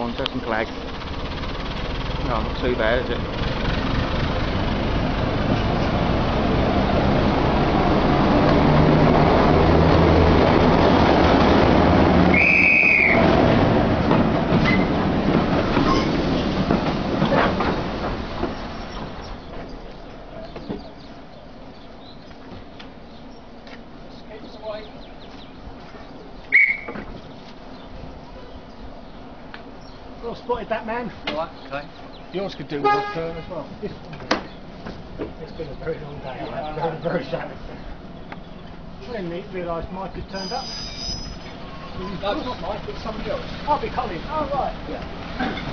On, some clag. No, not too bad, is it? Well spotted that man. Right, okay. Yours could do with a turn as well. This It's been a very long day. I'm very, very shattered. I didn't realise Mike had turned up. No, it's not Mike, it's somebody else. I'll be coming. Oh, right. Yeah.